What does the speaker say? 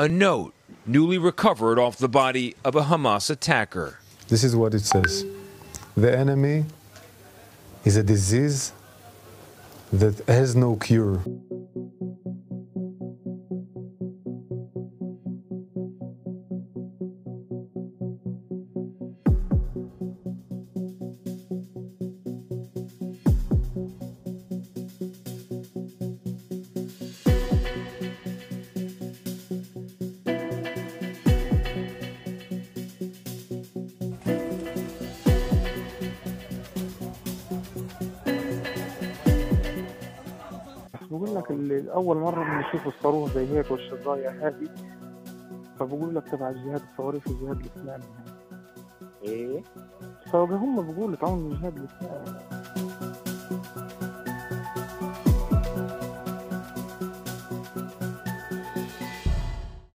a note newly recovered off the body of a Hamas attacker. This is what it says The enemy is a disease that has no cure. بقول لك اللي أول مرة بنشوف الصاروخ زي هيك والشظايا هذه فبقول لك تبع الجهاد الصواريخ الجهاد الإسلامي. إيه. فهم بيقولوا تعاون الجهاد الإسلامي.